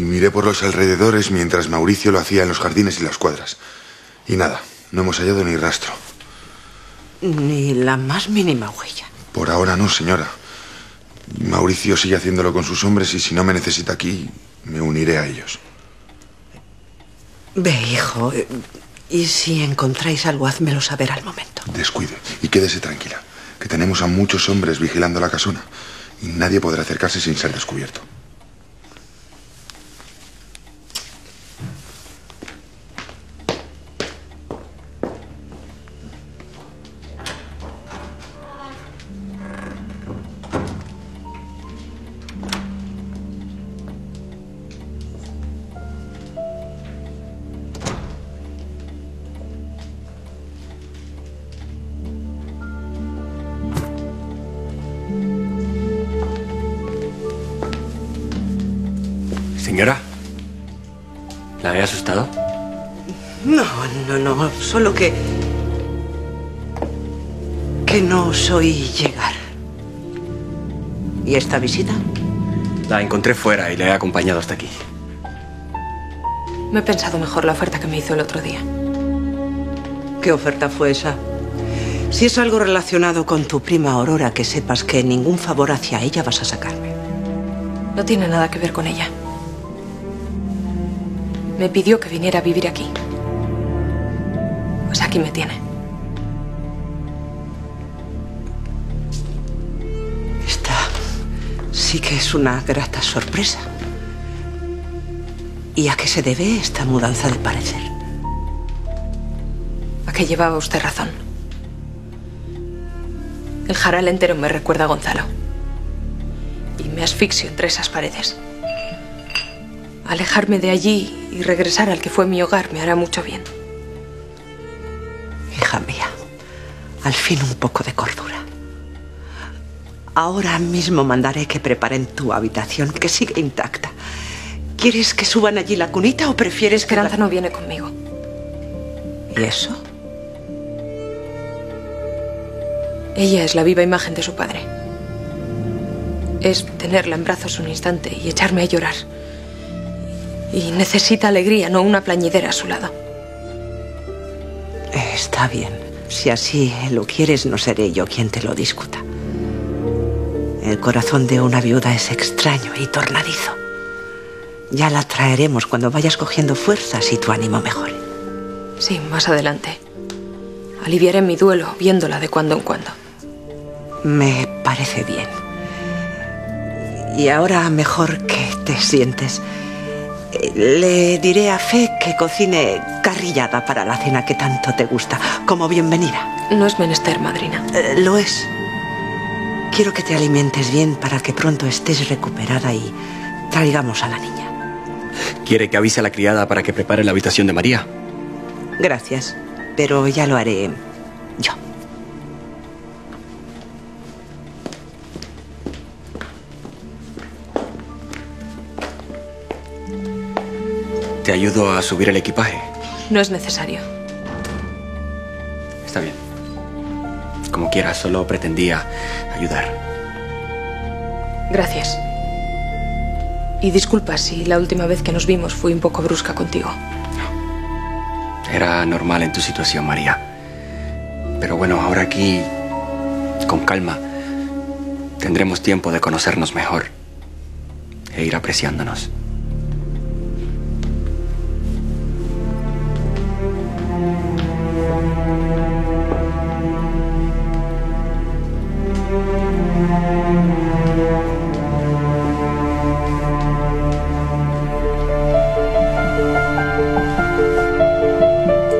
y miré por los alrededores mientras Mauricio lo hacía en los jardines y las cuadras. Y nada, no hemos hallado ni rastro. Ni la más mínima huella. Por ahora no, señora. Mauricio sigue haciéndolo con sus hombres y si no me necesita aquí, me uniré a ellos. Ve, hijo. Y si encontráis algo, házmelo saber al momento. Descuide y quédese tranquila, que tenemos a muchos hombres vigilando la casona y nadie podrá acercarse sin ser descubierto. Señora, ¿la había asustado? No, no, no. Solo que. que no soy llegar. ¿Y esta visita? La encontré fuera y le he acompañado hasta aquí. Me he pensado mejor la oferta que me hizo el otro día. ¿Qué oferta fue esa? Si es algo relacionado con tu prima Aurora, que sepas que ningún favor hacia ella vas a sacarme. No tiene nada que ver con ella. Me pidió que viniera a vivir aquí. Pues aquí me tiene. Esta sí que es una grata sorpresa. ¿Y a qué se debe esta mudanza de parecer? A que llevaba usted razón. El jaral entero me recuerda a Gonzalo. Y me asfixio entre esas paredes. Alejarme de allí y regresar al que fue mi hogar me hará mucho bien. Hija mía, al fin un poco de cordura. Ahora mismo mandaré que preparen tu habitación, que sigue intacta. ¿Quieres que suban allí la cunita o prefieres que... Esperanza no viene conmigo. ¿Y eso? Ella es la viva imagen de su padre. Es tenerla en brazos un instante y echarme a llorar. Y necesita alegría, no una plañidera a su lado. Está bien. Si así lo quieres, no seré yo quien te lo discuta. El corazón de una viuda es extraño y tornadizo. Ya la traeremos cuando vayas cogiendo fuerzas y tu ánimo mejore. Sí, más adelante. Aliviaré mi duelo viéndola de cuando en cuando. Me parece bien. Y ahora mejor que te sientes. Le diré a Fe que cocine carrillada para la cena que tanto te gusta, como bienvenida. No es menester, madrina. Eh, lo es. Quiero que te alimentes bien para que pronto estés recuperada y traigamos a la niña. ¿Quiere que avise a la criada para que prepare la habitación de María? Gracias, pero ya lo haré yo. ¿Te ayudo a subir el equipaje? No es necesario. Está bien. Como quieras, solo pretendía ayudar. Gracias. Y disculpa si la última vez que nos vimos fui un poco brusca contigo. Era normal en tu situación, María. Pero bueno, ahora aquí, con calma, tendremos tiempo de conocernos mejor e ir apreciándonos. Amen.